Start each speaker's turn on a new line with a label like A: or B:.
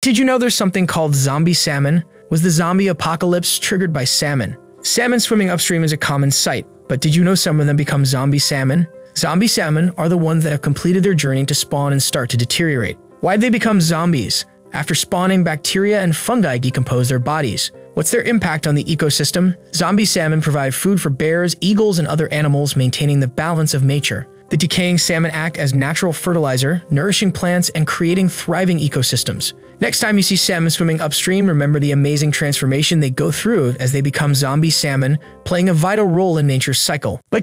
A: Did you know there's something called zombie salmon? Was the zombie apocalypse triggered by salmon? Salmon swimming upstream is a common sight, but did you know some of them become zombie salmon? Zombie salmon are the ones that have completed their journey to spawn and start to deteriorate. Why'd they become zombies? After spawning, bacteria and fungi decompose their bodies. What's their impact on the ecosystem? Zombie salmon provide food for bears, eagles, and other animals, maintaining the balance of nature. The decaying salmon act as natural fertilizer, nourishing plants and creating thriving ecosystems. Next time you see salmon swimming upstream, remember the amazing transformation they go through as they become zombie salmon, playing a vital role in nature's cycle. But